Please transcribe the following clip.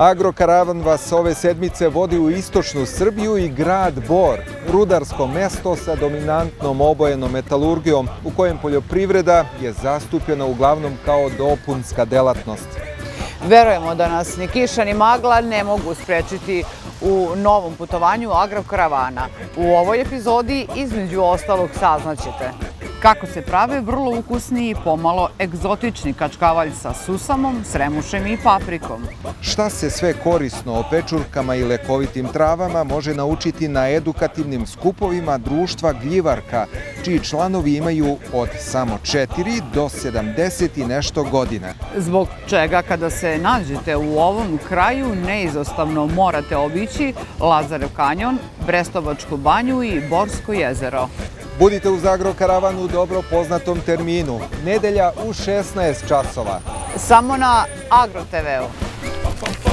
Agrokaravan vas ove sedmice vodi u istočnu Srbiju i grad Bor, rudarsko mesto sa dominantnom obojenom metalurgijom u kojem poljoprivreda je zastupljena uglavnom kao dopunska delatnost. Verujemo da nas ni kiša ni magla ne mogu sprečiti u novom putovanju agrokaravana. U ovoj epizodi između ostalog saznaćete kako se prave vrlo ukusni i pomalo egzotični kačkavalj sa susamom, sremušem i paprikom. Šta se sve korisno o pečurkama i lekovitim travama može naučiti na edukativnim skupovima društva Gljivarka, čiji članovi imaju od samo 4 do 70 i nešto godina. Zbog čega kada se nađete u ovom kraju neizostavno morate obići Lazarev kanjon, Brestovačku banju i Borsko jezero. Budite uz Agrokaravan u dobro poznatom terminu, nedelja u 16 časova. Samo na Agro TV-u.